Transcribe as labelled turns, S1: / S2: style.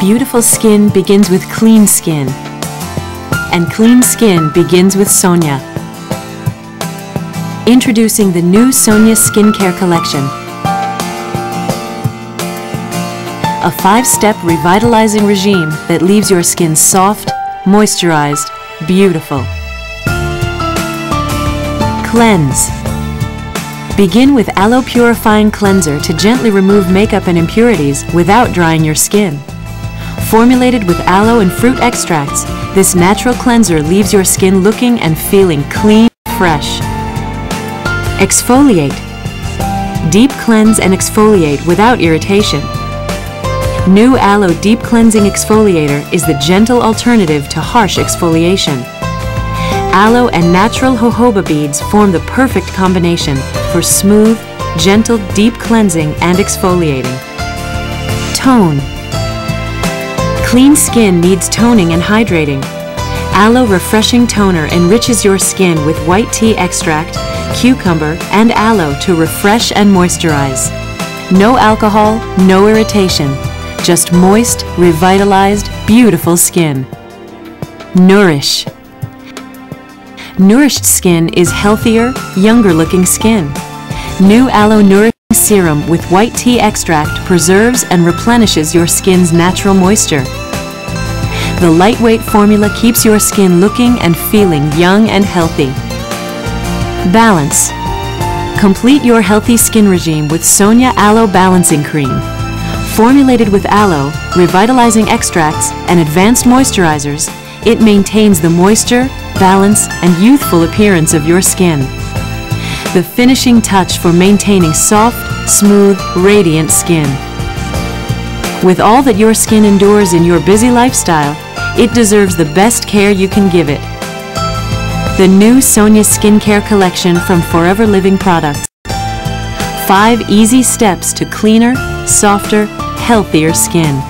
S1: Beautiful skin begins with clean skin. And clean skin begins with Sonya. Introducing the new Sonya Skincare Collection. A five-step revitalizing regime that leaves your skin soft, moisturized, beautiful. Cleanse. Begin with Aloe Purifying Cleanser to gently remove makeup and impurities without drying your skin. Formulated with aloe and fruit extracts, this natural cleanser leaves your skin looking and feeling clean, fresh. Exfoliate. Deep cleanse and exfoliate without irritation. New Aloe Deep Cleansing Exfoliator is the gentle alternative to harsh exfoliation. Aloe and natural jojoba beads form the perfect combination for smooth, gentle, deep cleansing and exfoliating. Tone. Clean skin needs toning and hydrating. Aloe Refreshing Toner enriches your skin with white tea extract, cucumber, and aloe to refresh and moisturize. No alcohol, no irritation. Just moist, revitalized, beautiful skin. Nourish. Nourished skin is healthier, younger looking skin. New Aloe Nourishing Serum with white tea extract preserves and replenishes your skin's natural moisture. The lightweight formula keeps your skin looking and feeling young and healthy. Balance. Complete your healthy skin regime with Sonya Aloe Balancing Cream. Formulated with aloe, revitalizing extracts, and advanced moisturizers, it maintains the moisture, balance, and youthful appearance of your skin. The finishing touch for maintaining soft, smooth, radiant skin. With all that your skin endures in your busy lifestyle, it deserves the best care you can give it. The new Sonya Skincare Collection from Forever Living Products. Five easy steps to cleaner, softer, healthier skin.